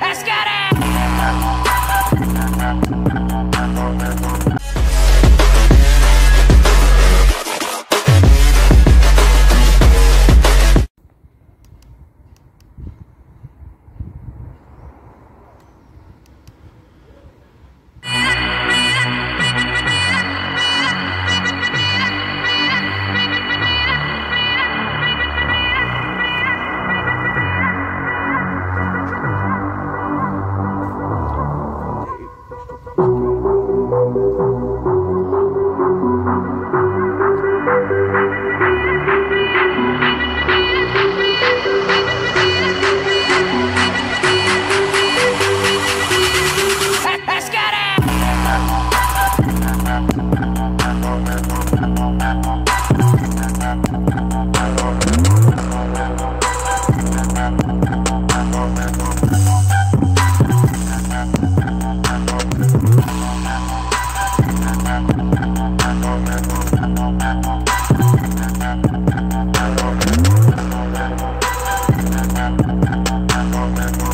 Let's get it! Amen.